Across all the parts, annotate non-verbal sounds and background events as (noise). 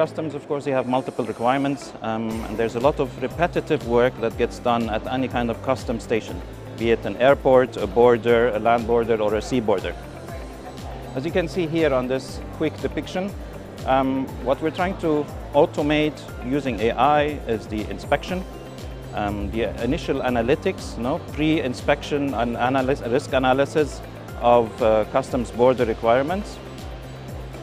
Customs, of course, they have multiple requirements, um, and there's a lot of repetitive work that gets done at any kind of custom station, be it an airport, a border, a land border, or a sea border. As you can see here on this quick depiction, um, what we're trying to automate using AI is the inspection, um, the initial analytics, no, pre-inspection and risk analysis of uh, customs border requirements,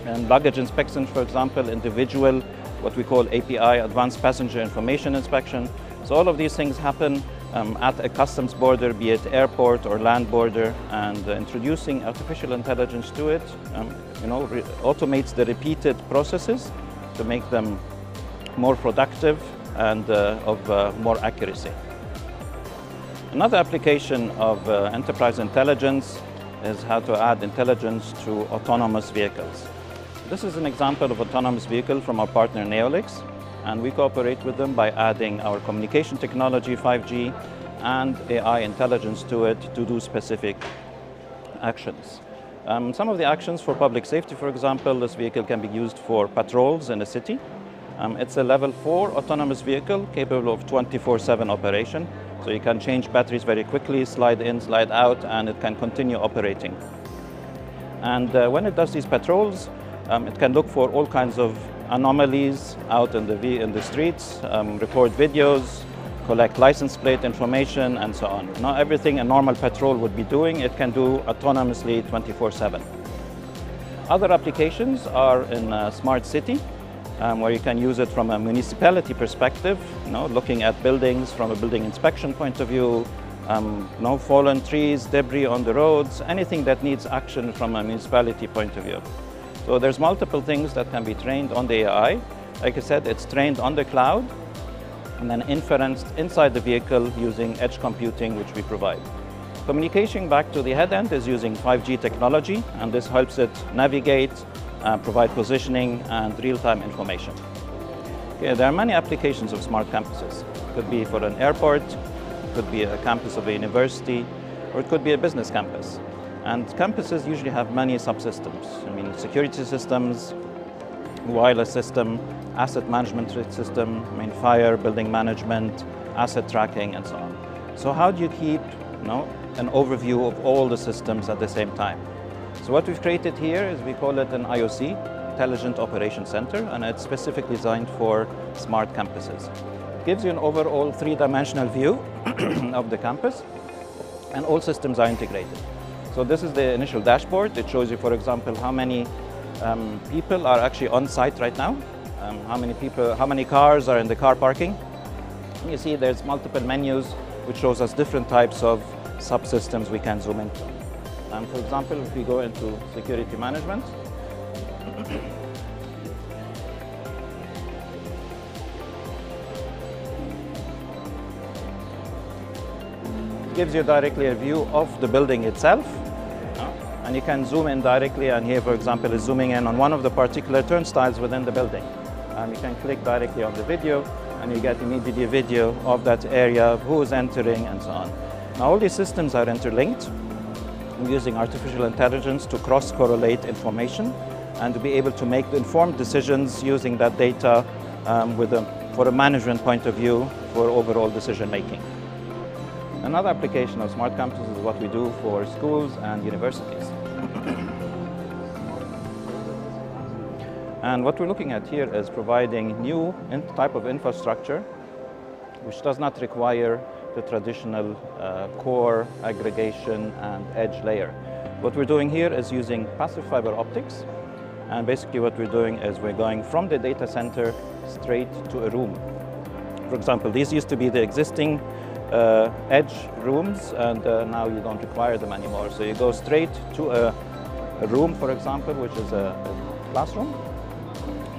and luggage inspections, for example, individual, what we call API, Advanced Passenger Information Inspection. So all of these things happen um, at a customs border, be it airport or land border, and uh, introducing artificial intelligence to it, um, you know, automates the repeated processes to make them more productive and uh, of uh, more accuracy. Another application of uh, enterprise intelligence is how to add intelligence to autonomous vehicles. This is an example of autonomous vehicle from our partner Neolix, and we cooperate with them by adding our communication technology, 5G, and AI intelligence to it to do specific actions. Um, some of the actions for public safety, for example, this vehicle can be used for patrols in a city. Um, it's a level 4 autonomous vehicle capable of 24-7 operation. So you can change batteries very quickly, slide in, slide out, and it can continue operating. And uh, when it does these patrols, um, it can look for all kinds of anomalies out in the, in the streets, um, record videos, collect license plate information, and so on. Not everything a normal patrol would be doing, it can do autonomously 24-7. Other applications are in smart city, um, where you can use it from a municipality perspective, you know, looking at buildings from a building inspection point of view, um, no fallen trees, debris on the roads, anything that needs action from a municipality point of view. So there's multiple things that can be trained on the AI. Like I said, it's trained on the cloud and then inferenced inside the vehicle using edge computing, which we provide. Communication back to the head end is using 5G technology, and this helps it navigate, uh, provide positioning, and real-time information. Okay, there are many applications of smart campuses. It could be for an airport, it could be a campus of a university, or it could be a business campus. And campuses usually have many subsystems. I mean, security systems, wireless system, asset management system, I mean, fire, building management, asset tracking, and so on. So how do you keep you know, an overview of all the systems at the same time? So what we've created here is we call it an IOC, Intelligent Operation Center, and it's specifically designed for smart campuses. It gives you an overall three-dimensional view (clears throat) of the campus, and all systems are integrated. So this is the initial dashboard. It shows you, for example, how many um, people are actually on site right now, um, how many people, how many cars are in the car parking. And you see there's multiple menus which shows us different types of subsystems we can zoom into. And for example, if we go into security management, it gives you directly a view of the building itself and you can zoom in directly and here for example is zooming in on one of the particular turnstiles within the building. And you can click directly on the video and you get immediately video of that area, who is entering and so on. Now all these systems are interlinked using artificial intelligence to cross-correlate information and to be able to make informed decisions using that data um, with a, for a management point of view for overall decision making. Another application of smart campuses is what we do for schools and universities. and what we're looking at here is providing new type of infrastructure which does not require the traditional uh, core aggregation and edge layer. What we're doing here is using passive fiber optics and basically what we're doing is we're going from the data center straight to a room. For example, these used to be the existing uh, edge rooms and uh, now you don't require them anymore. So you go straight to a, a room, for example, which is a, a classroom.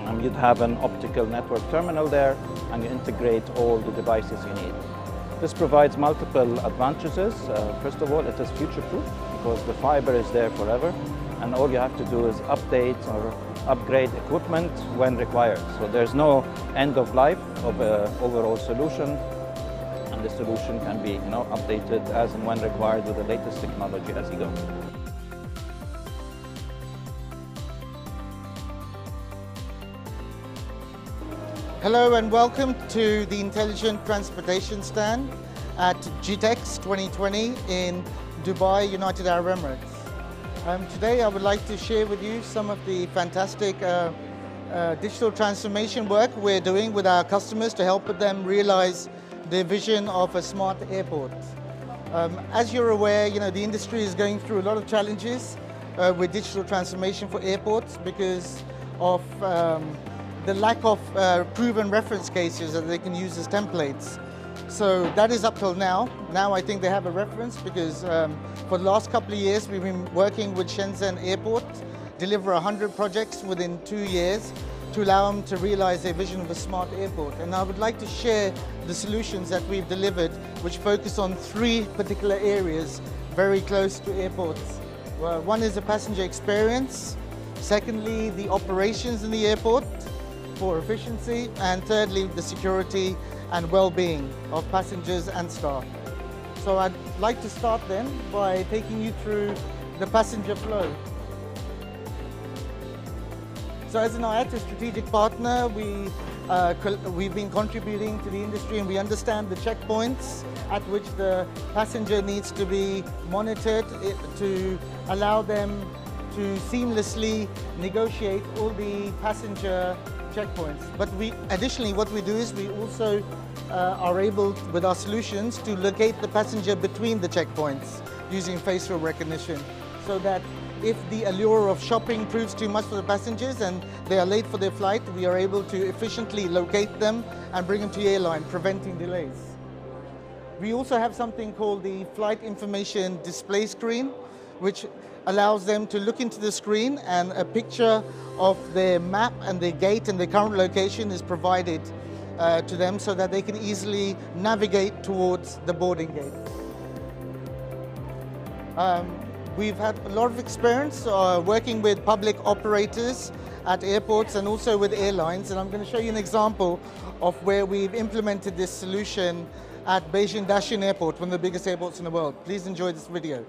Um, you'd have an optical network terminal there and you integrate all the devices you need. This provides multiple advantages. Uh, first of all, it is future-proof because the fiber is there forever and all you have to do is update or upgrade equipment when required. So there's no end of life of an overall solution and the solution can be you know, updated as and when required with the latest technology as you go. Hello and welcome to the Intelligent Transportation Stand at GITEX 2020 in Dubai, United Arab Emirates. Um, today I would like to share with you some of the fantastic uh, uh, digital transformation work we're doing with our customers to help them realize their vision of a smart airport. Um, as you're aware, you know, the industry is going through a lot of challenges uh, with digital transformation for airports because of um, the lack of uh, proven reference cases that they can use as templates. So that is up till now. Now I think they have a reference because um, for the last couple of years we've been working with Shenzhen Airport, deliver 100 projects within two years to allow them to realize their vision of a smart airport. And I would like to share the solutions that we've delivered which focus on three particular areas very close to airports. Well, one is the passenger experience, secondly the operations in the airport for efficiency, and thirdly the security and well-being of passengers and staff. So I'd like to start then by taking you through the passenger flow. So as an IATA strategic partner, we, uh, we've been contributing to the industry and we understand the checkpoints at which the passenger needs to be monitored to allow them to seamlessly negotiate all the passenger checkpoints. But we, additionally, what we do is we also uh, are able, with our solutions, to locate the passenger between the checkpoints using facial recognition so that if the allure of shopping proves too much for the passengers and they are late for their flight, we are able to efficiently locate them and bring them to the airline, preventing delays. We also have something called the Flight Information Display Screen, which allows them to look into the screen and a picture of their map and their gate and their current location is provided uh, to them so that they can easily navigate towards the boarding gate. Um, We've had a lot of experience uh, working with public operators at airports and also with airlines and I'm going to show you an example of where we've implemented this solution at Beijing Daxing Airport, one of the biggest airports in the world. Please enjoy this video.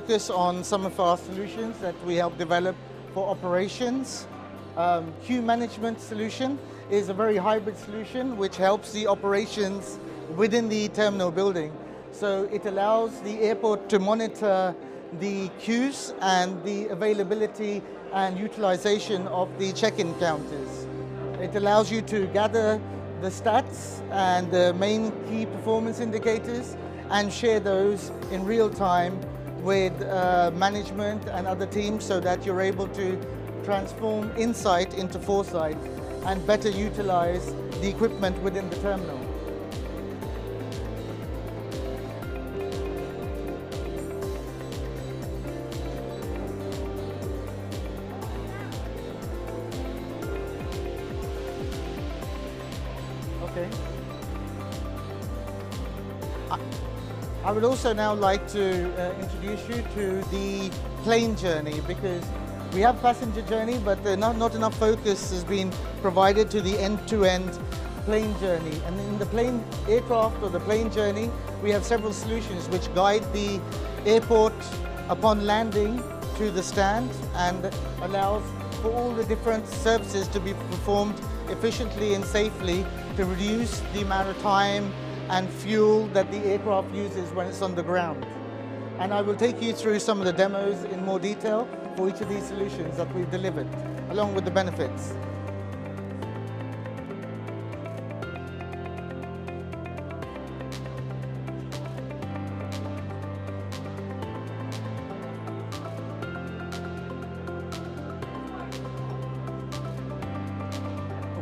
Focus on some of our solutions that we help develop for operations. Um, queue management solution is a very hybrid solution which helps the operations within the terminal building. So it allows the airport to monitor the queues and the availability and utilization of the check-in counters. It allows you to gather the stats and the main key performance indicators and share those in real time with uh, management and other teams so that you're able to transform insight into foresight and better utilize the equipment within the terminal. Would also now like to uh, introduce you to the plane journey because we have passenger journey, but not, not enough focus has been provided to the end-to-end -end plane journey. And in the plane aircraft or the plane journey, we have several solutions which guide the airport upon landing to the stand and allows for all the different services to be performed efficiently and safely to reduce the amount of time and fuel that the aircraft uses when it's on the ground. And I will take you through some of the demos in more detail for each of these solutions that we've delivered, along with the benefits.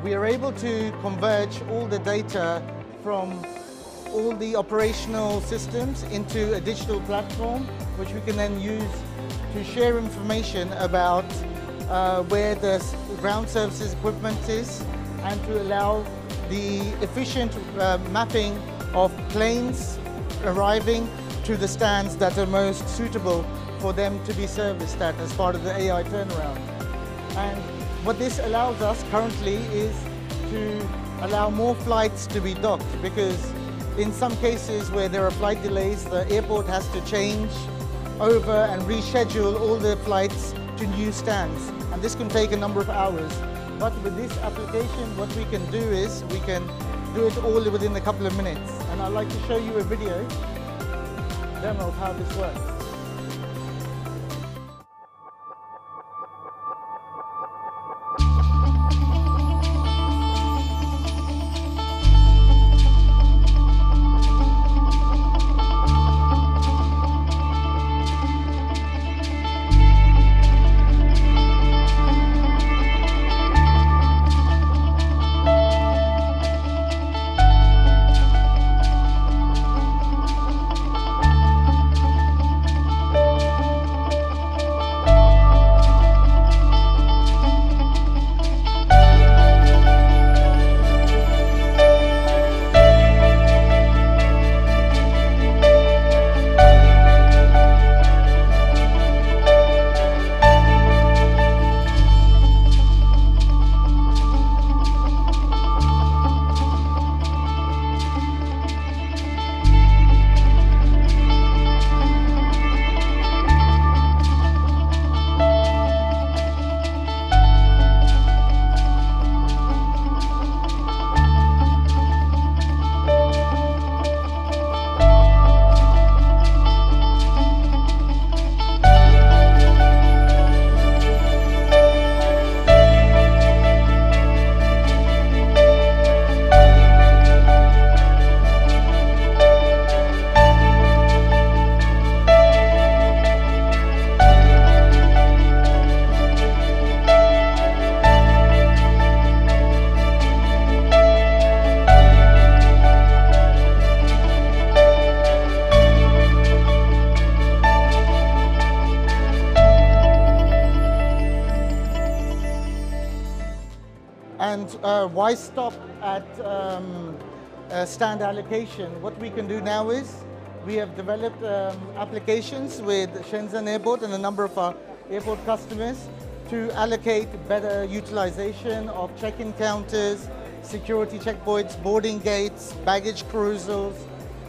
we are able to converge all the data from all the operational systems into a digital platform, which we can then use to share information about uh, where the ground services equipment is and to allow the efficient uh, mapping of planes arriving to the stands that are most suitable for them to be serviced at as part of the AI turnaround. And what this allows us currently is to allow more flights to be docked because in some cases where there are flight delays, the airport has to change over and reschedule all the flights to new stands. And this can take a number of hours. But with this application, what we can do is we can do it all within a couple of minutes. And I'd like to show you a video demo of how this works. Stand allocation? What we can do now is we have developed um, applications with Shenzhen Airport and a number of our airport customers to allocate better utilization of check-in counters, security checkpoints, boarding gates, baggage carousels.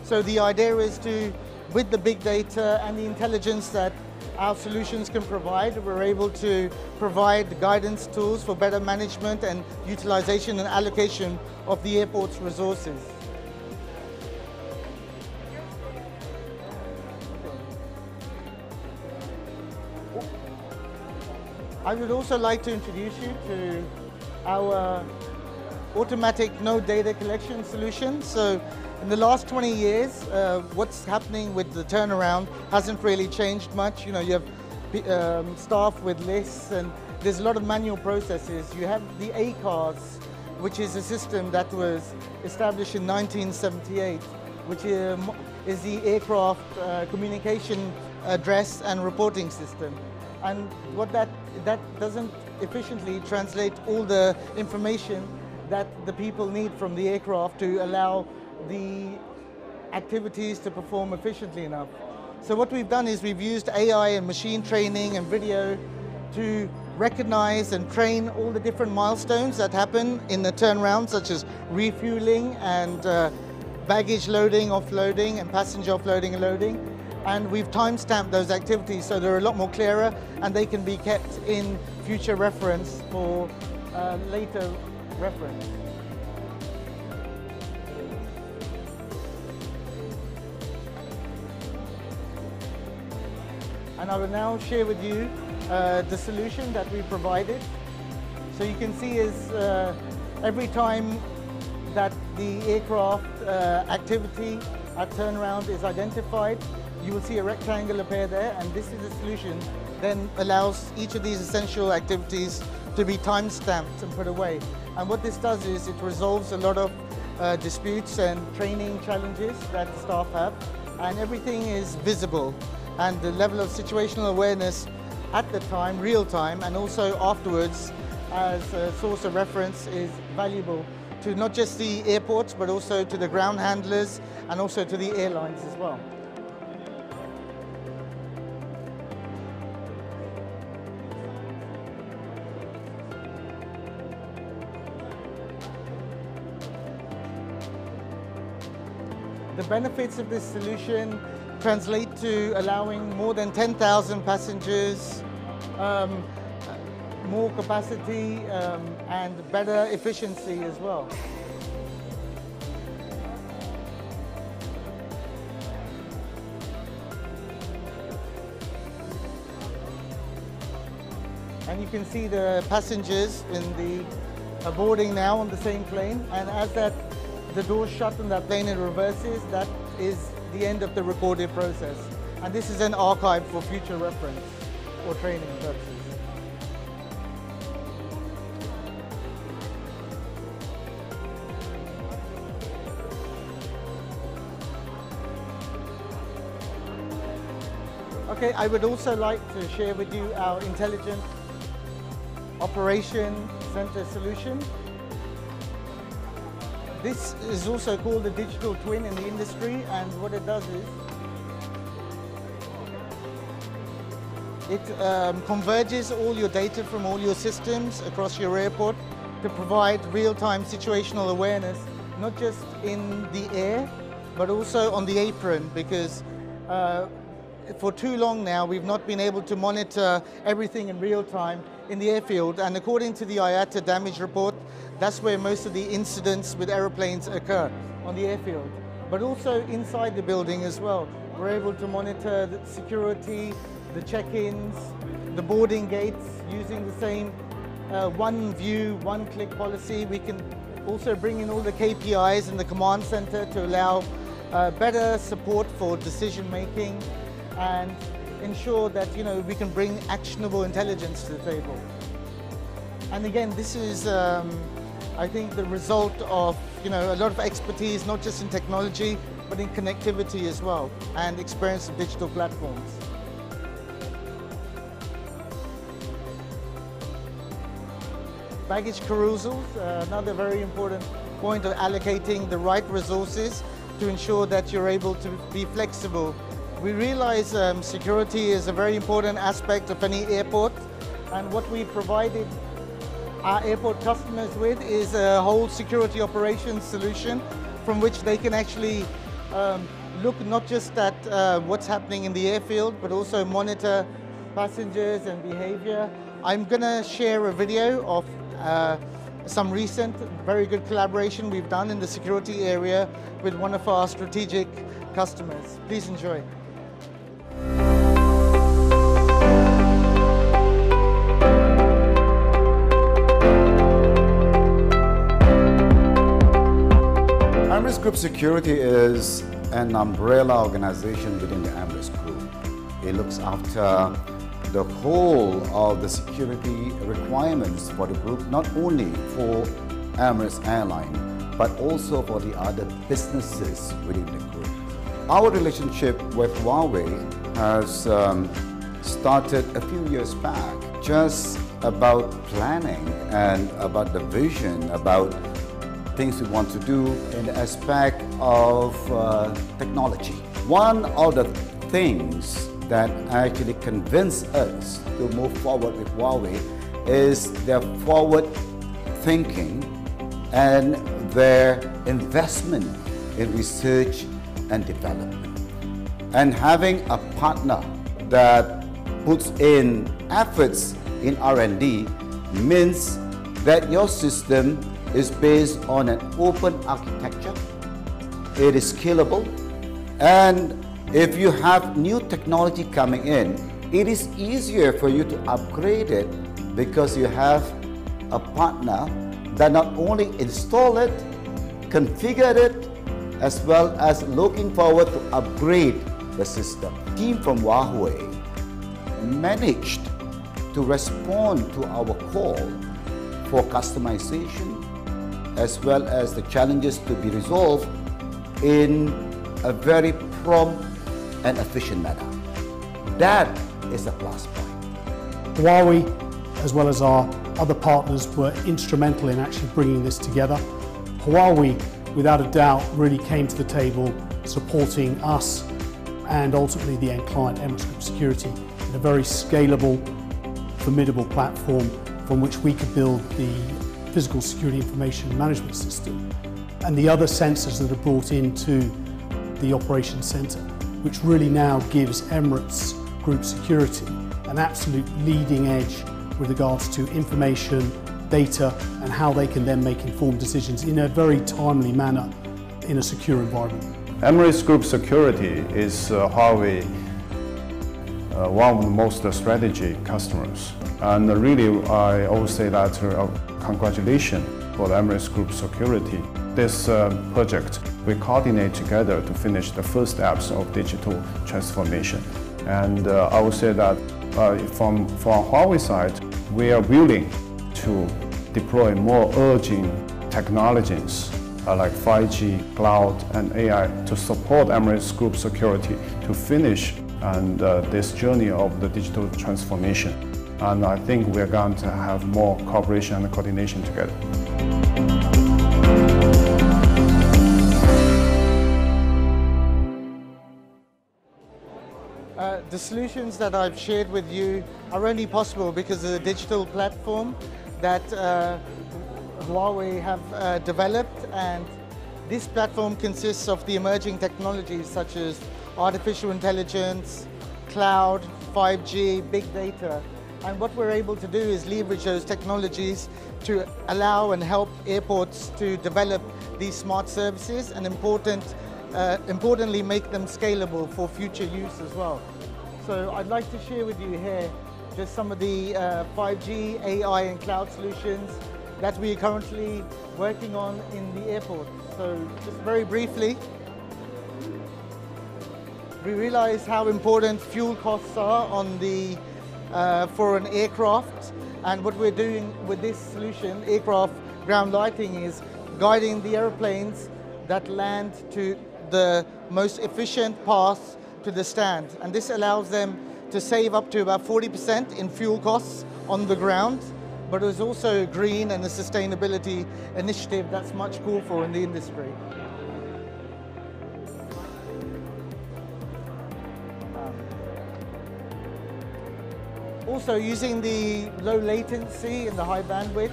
So the idea is to, with the big data and the intelligence that our solutions can provide. We're able to provide guidance tools for better management and utilization and allocation of the airport's resources. I would also like to introduce you to our automatic node data collection solution. So In the last 20 years, uh, what's happening with the turnaround hasn't really changed much. You know, you have um, staff with lists and there's a lot of manual processes. You have the ACARS, which is a system that was established in 1978, which um, is the aircraft uh, communication address and reporting system. And what that, that doesn't efficiently translate all the information that the people need from the aircraft to allow the activities to perform efficiently enough. So what we've done is we've used AI and machine training and video to recognize and train all the different milestones that happen in the turnaround, such as refueling and uh, baggage loading, offloading, and passenger offloading and loading. And we've time-stamped those activities so they're a lot more clearer and they can be kept in future reference for uh, later reference. And I will now share with you uh, the solution that we provided. So you can see is uh, every time that the aircraft uh, activity at turnaround is identified, you will see a rectangle appear there and this is a solution then allows each of these essential activities to be time stamped and put away. And what this does is it resolves a lot of uh, disputes and training challenges that staff have and everything is visible and the level of situational awareness at the time, real time, and also afterwards as a source of reference is valuable to not just the airports, but also to the ground handlers and also to the airlines as well. The benefits of this solution translate to allowing more than 10,000 passengers um, more capacity um, and better efficiency as well. And you can see the passengers in the boarding now on the same plane and as that the doors shut and that plane in reverses, that is the end of the recorded process. And this is an archive for future reference or training purposes. Okay, I would also like to share with you our intelligent operation center solution. This is also called a digital twin in the industry and what it does is it um, converges all your data from all your systems across your airport to provide real-time situational awareness, not just in the air, but also on the apron because uh, for too long now we've not been able to monitor everything in real time in the airfield. And according to the IATA damage report that's where most of the incidents with aeroplanes occur, on the airfield. But also inside the building as well. We're able to monitor the security, the check-ins, the boarding gates using the same uh, one view, one click policy. We can also bring in all the KPIs in the command center to allow uh, better support for decision making and ensure that you know we can bring actionable intelligence to the table. And again, this is um, I think the result of you know a lot of expertise, not just in technology, but in connectivity as well, and experience of digital platforms. Baggage carousels, uh, another very important point of allocating the right resources to ensure that you're able to be flexible. We realize um, security is a very important aspect of any airport, and what we provided our airport customers with is a whole security operations solution from which they can actually um, look not just at uh, what's happening in the airfield, but also monitor passengers and behavior. I'm going to share a video of uh, some recent very good collaboration we've done in the security area with one of our strategic customers. Please enjoy. Group Security is an umbrella organization within the Emirates Group. It looks after the whole of the security requirements for the group, not only for Emirates Airline, but also for the other businesses within the group. Our relationship with Huawei has um, started a few years back, just about planning and about the vision, about things we want to do in the aspect of uh, technology. One of the things that actually convince us to move forward with Huawei is their forward thinking and their investment in research and development. And having a partner that puts in efforts in R&D means that your system is based on an open architecture, it is scalable, and if you have new technology coming in, it is easier for you to upgrade it because you have a partner that not only install it, configure it, as well as looking forward to upgrade the system. Team from Huawei managed to respond to our call for customization as well as the challenges to be resolved in a very prompt and efficient manner. That is a plus point. Huawei, as well as our other partners, were instrumental in actually bringing this together. Huawei, without a doubt, really came to the table supporting us and ultimately the end client, Emirates Group Security, in a very scalable, formidable platform from which we could build the physical security information management system and the other sensors that are brought into the operations centre, which really now gives Emirates Group Security an absolute leading edge with regards to information, data, and how they can then make informed decisions in a very timely manner in a secure environment. Emirates Group Security is uh, Huawei uh, one of the most strategic customers. And really, I always say that uh, congratulations for the Emirates Group Security. This uh, project, we coordinate together to finish the first steps of digital transformation. And uh, I would say that uh, from, from Huawei side, we are willing to deploy more urgent technologies uh, like 5G, cloud, and AI to support Emirates Group security to finish and uh, this journey of the digital transformation. And I think we're going to have more cooperation and coordination together. Uh, the solutions that I've shared with you are only possible because of the digital platform that uh, Huawei have uh, developed and this platform consists of the emerging technologies such as artificial intelligence, cloud, 5G, big data. And what we're able to do is leverage those technologies to allow and help airports to develop these smart services and important, uh, importantly make them scalable for future use as well. So I'd like to share with you here just some of the uh, 5G, AI and cloud solutions that we are currently working on in the airport. So just very briefly, we realize how important fuel costs are on the, uh, for an aircraft and what we're doing with this solution, aircraft ground lighting, is guiding the aeroplanes that land to the most efficient path to the stand. And this allows them to save up to about 40% in fuel costs on the ground, but it's also green and a sustainability initiative that's much called for in the industry. Also using the low latency and the high bandwidth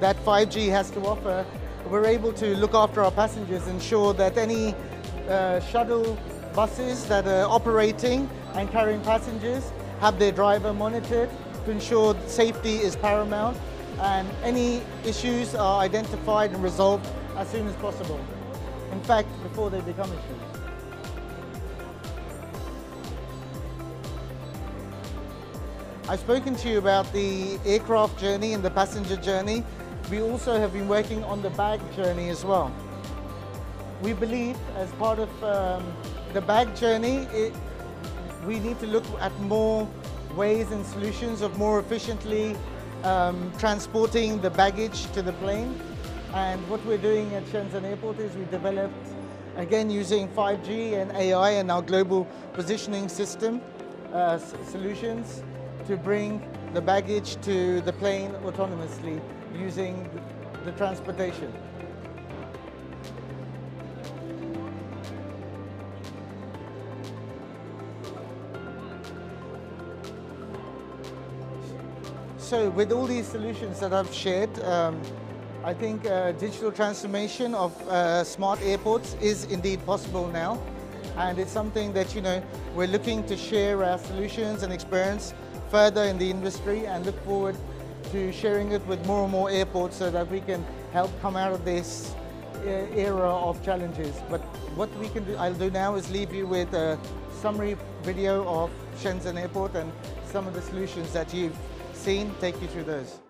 that 5G has to offer, we're able to look after our passengers, ensure that any uh, shuttle buses that are operating and carrying passengers have their driver monitored to ensure safety is paramount and any issues are identified and resolved as soon as possible. In fact, before they become issues. I've spoken to you about the aircraft journey and the passenger journey. We also have been working on the bag journey as well. we believe as part of um, the bag journey, it, we need to look at more ways and solutions of more efficiently um, transporting the baggage to the plane. And what we're doing at Shenzhen Airport is we developed, again using 5G and AI and our global positioning system uh, solutions to bring the baggage to the plane autonomously using the transportation. So with all these solutions that I've shared, um, I think uh, digital transformation of uh, smart airports is indeed possible now. And it's something that, you know, we're looking to share our solutions and experience further in the industry and look forward to sharing it with more and more airports so that we can help come out of this uh, era of challenges. But what we can do, I'll do now is leave you with a summary video of Shenzhen Airport and some of the solutions that you've seen, take you through those.